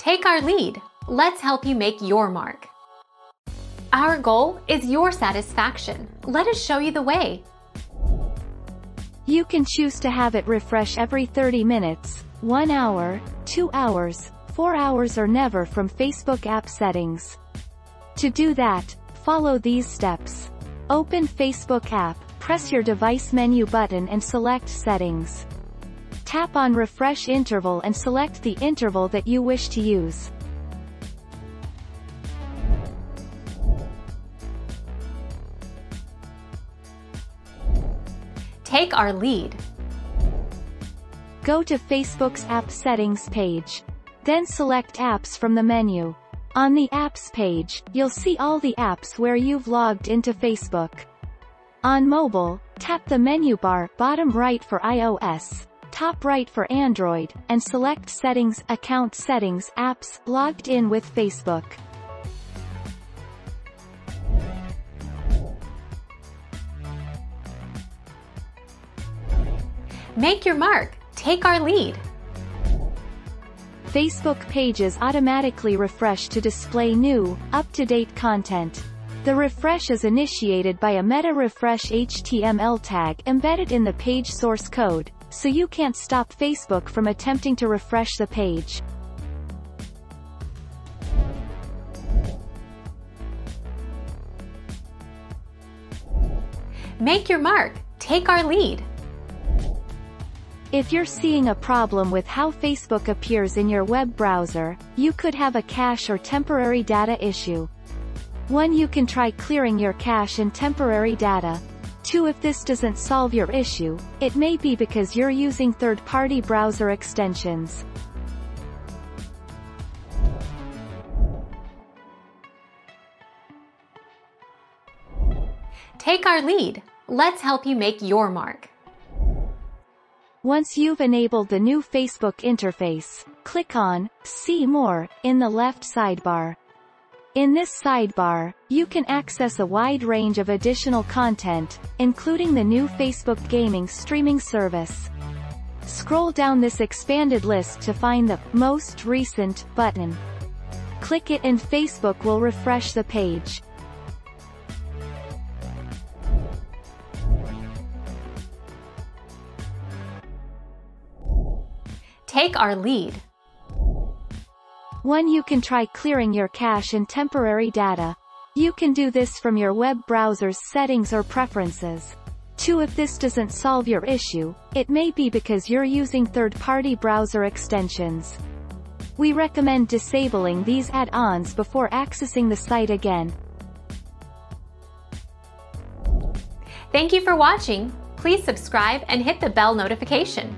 Take our lead. Let's help you make your mark. Our goal is your satisfaction. Let us show you the way. You can choose to have it refresh every 30 minutes, 1 hour, 2 hours, 4 hours or never from Facebook app settings. To do that, follow these steps. Open Facebook app, press your device menu button and select Settings. Tap on Refresh Interval and select the interval that you wish to use. Take our lead. Go to Facebook's App Settings page. Then select Apps from the menu. On the Apps page, you'll see all the apps where you've logged into Facebook. On mobile, tap the menu bar bottom right for iOS, top right for Android, and select Settings Account Settings Apps Logged in with Facebook. Make your mark. Take our lead. Facebook pages automatically refresh to display new, up-to-date content. The refresh is initiated by a meta refresh HTML tag embedded in the page source code, so you can't stop Facebook from attempting to refresh the page. Make your mark. Take our lead. If you're seeing a problem with how Facebook appears in your web browser, you could have a cache or temporary data issue. 1. You can try clearing your cache and temporary data. 2. If this doesn't solve your issue, it may be because you're using third-party browser extensions. Take our lead. Let's help you make your mark. Once you've enabled the new Facebook interface, click on See More in the left sidebar. In this sidebar, you can access a wide range of additional content, including the new Facebook gaming streaming service. Scroll down this expanded list to find the Most Recent button. Click it and Facebook will refresh the page. Take our lead. 1. You can try clearing your cache and temporary data. You can do this from your web browser's settings or preferences. 2. If this doesn't solve your issue, it may be because you're using third-party browser extensions. We recommend disabling these add-ons before accessing the site again. Thank you for watching. Please subscribe and hit the bell notification.